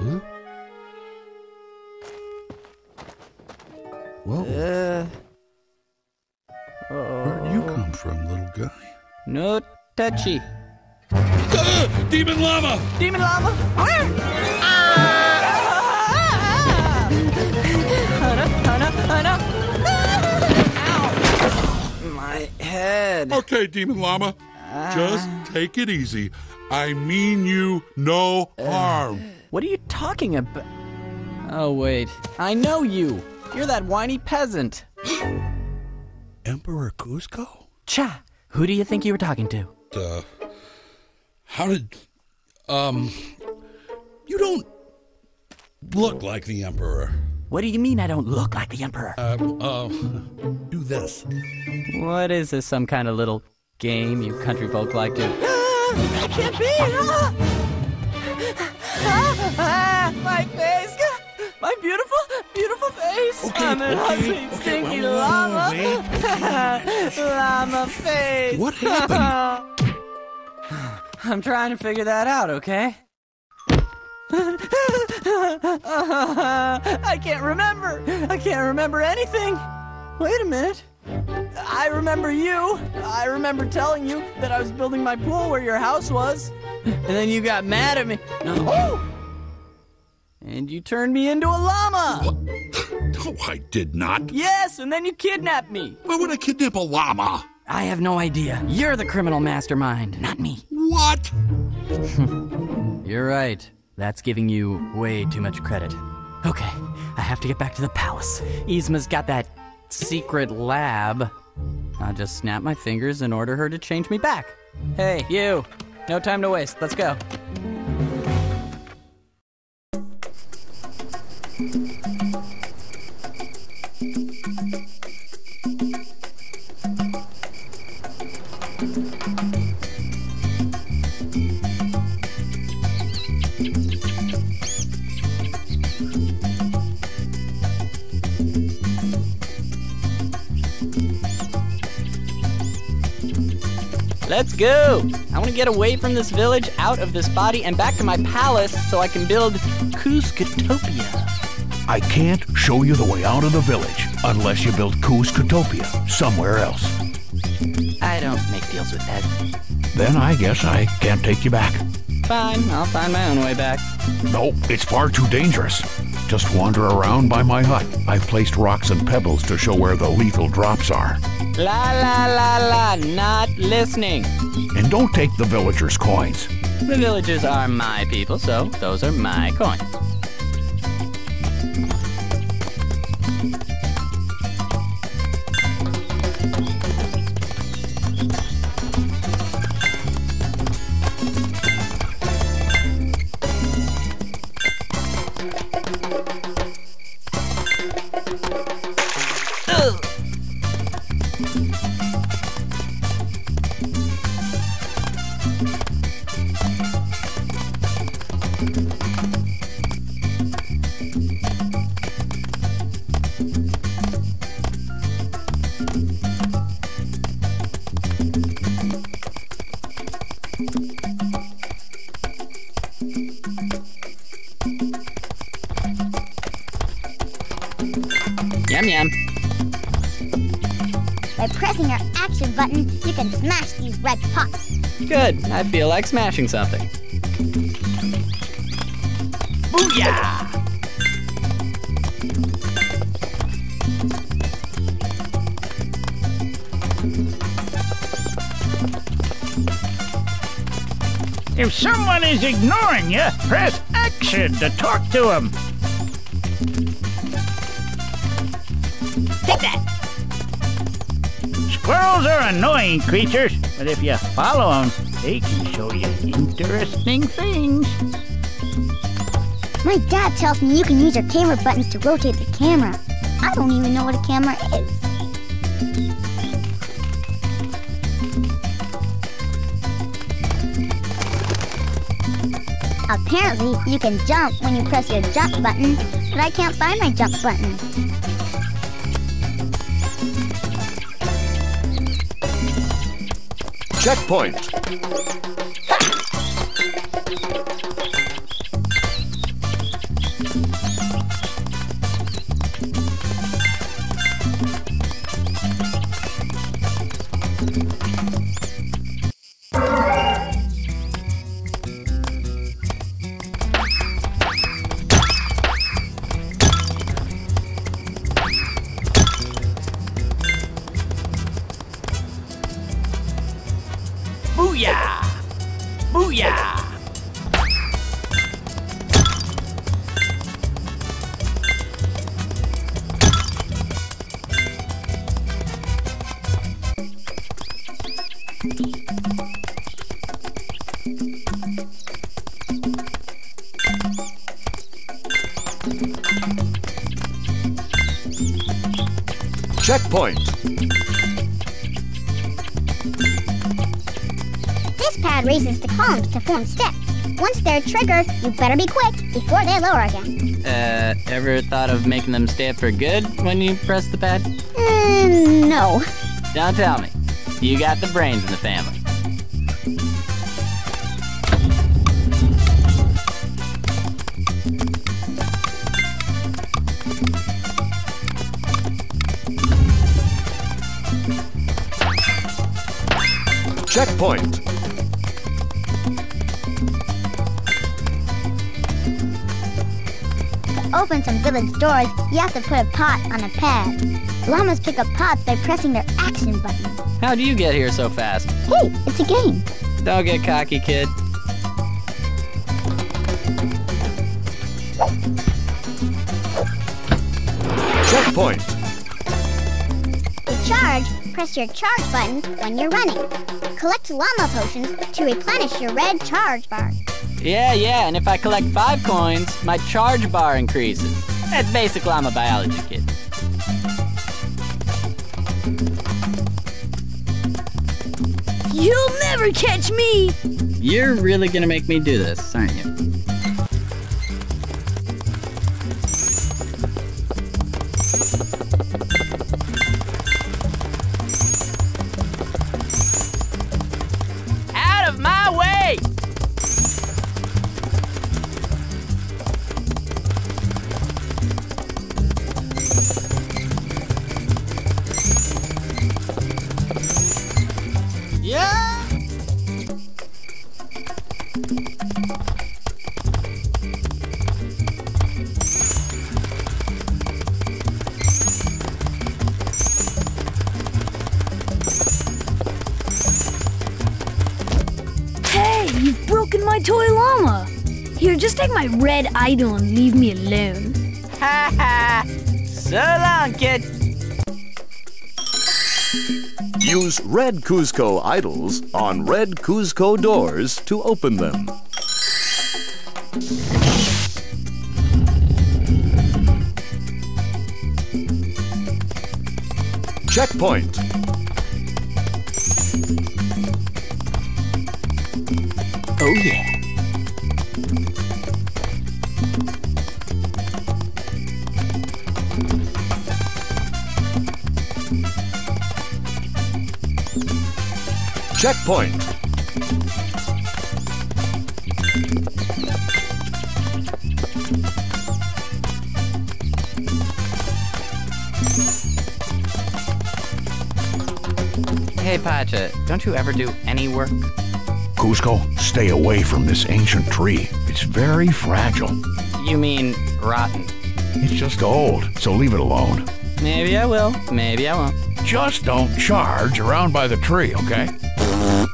Huh? Whoa. Uh, Where'd you come from, little guy? no touchy. Ah, Demon Llama! Demon llama? Where? Ah! Ah! Ow! My head. Okay, Demon Llama. Just take it easy. I mean you no harm. What are you talking about? Oh, wait. I know you. You're that whiny peasant. Emperor Kuzco? Cha! Who do you think you were talking to? Uh, how did. Um. You don't look like the Emperor. What do you mean I don't look like the Emperor? Uh, uh, do this. What is this, some kind of little game you country folk like to. I can't be! Ah! Ah, ah, my face! My beautiful, beautiful face! Okay, I'm an okay, ugly, okay, stinky well, llama! wait, llama face! What happened? I'm trying to figure that out, okay? I can't remember! I can't remember anything! Wait a minute. I remember you. I remember telling you that I was building my pool where your house was. And then you got mad at me. Oh! And you turned me into a llama. No, I did not. Yes, and then you kidnapped me. Why would I kidnap a llama? I have no idea. You're the criminal mastermind, not me. What? You're right. That's giving you way too much credit. Okay, I have to get back to the palace. Yzma's got that secret lab. I'll just snap my fingers and order her to change me back. Hey, you! No time to waste. Let's go. Let's go! I want to get away from this village, out of this body, and back to my palace so I can build Kuzcotopia. I can't show you the way out of the village unless you build Kuzcotopia somewhere else. I don't make deals with Ed. Then I guess I can't take you back. Fine, I'll find my own way back. No, it's far too dangerous. Just wander around by my hut. I've placed rocks and pebbles to show where the lethal drops are. La la la la, not listening. And don't take the villagers' coins. The villagers are my people, so those are my coins. Can smash these red pops. Good. I feel like smashing something. Booyah! If someone is ignoring you, press action to talk to them. Squirrels are annoying creatures, but if you follow them, they can show you interesting things. My dad tells me you can use your camera buttons to rotate the camera. I don't even know what a camera is. Apparently, you can jump when you press your jump button, but I can't find my jump button. Checkpoint. Booyah! Booyah! Checkpoint. Pad raises the columns to form steps. Once they're triggered, you better be quick before they lower again. Uh, ever thought of making them stay up for good when you press the pad? Mm, no. Don't tell me. You got the brains in the family. Checkpoint. Open some village doors, you have to put a pot on a pad. Llamas pick up pots by pressing their action button. How do you get here so fast? Hey, it's a game. Don't get cocky, kid. Checkpoint. To charge, press your charge button when you're running. Collect llama potions to replenish your red charge bar. Yeah, yeah, and if I collect five coins, my charge bar increases. That's basic llama biology, kid. You'll never catch me! You're really gonna make me do this, aren't you? My red idol and leave me alone. Ha ha! So long, kid! Use red Kuzco idols on red Kuzco doors to open them. Checkpoint. Oh yeah. Checkpoint. Hey, Pacha, don't you ever do any work? Kuzco, stay away from this ancient tree. It's very fragile. You mean rotten? It's just old, so leave it alone. Maybe I will, maybe I won't. Just don't charge around by the tree, okay? Yeah!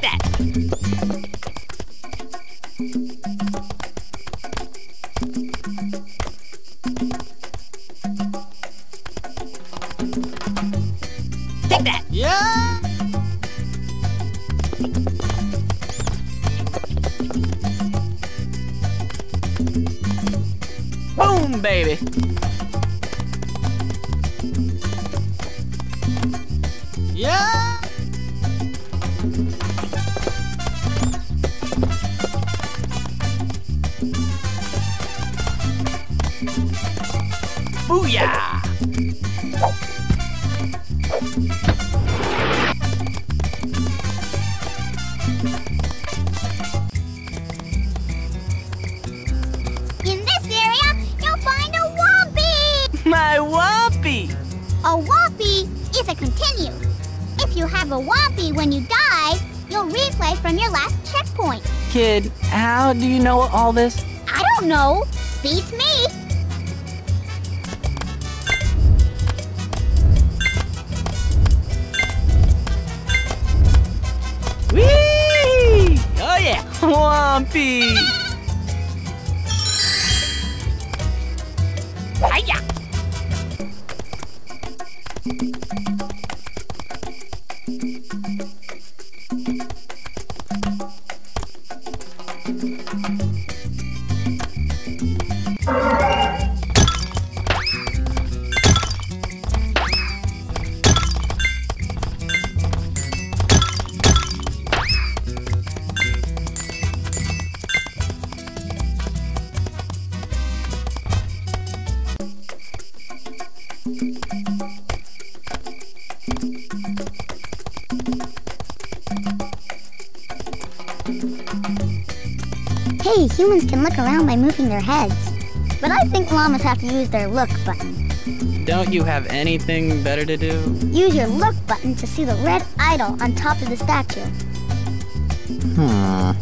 Take that! Take that! Yeah! Boom, baby! In this area, you'll find a Whompy! My Whompy! A Whompy is a continue. If you have a Whompy when you die, you'll replay from your last checkpoint. Kid, how do you know all this? I don't know. Beats me. Whompy! Hey, humans can look around by moving their heads. But I think llamas have to use their look button. Don't you have anything better to do? Use your look button to see the red idol on top of the statue. Hmm.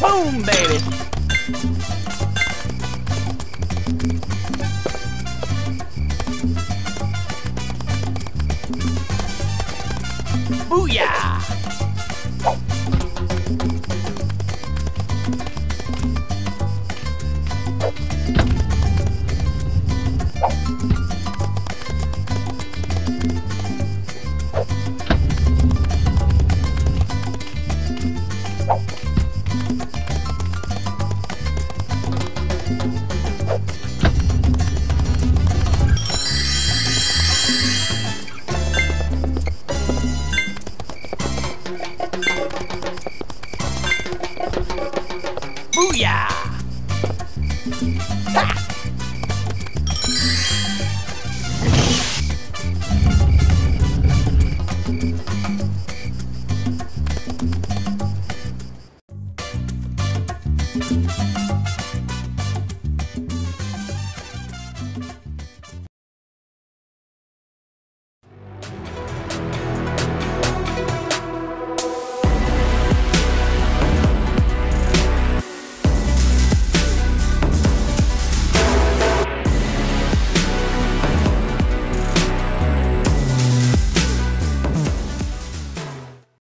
Boom, baby! Booyah! Ha!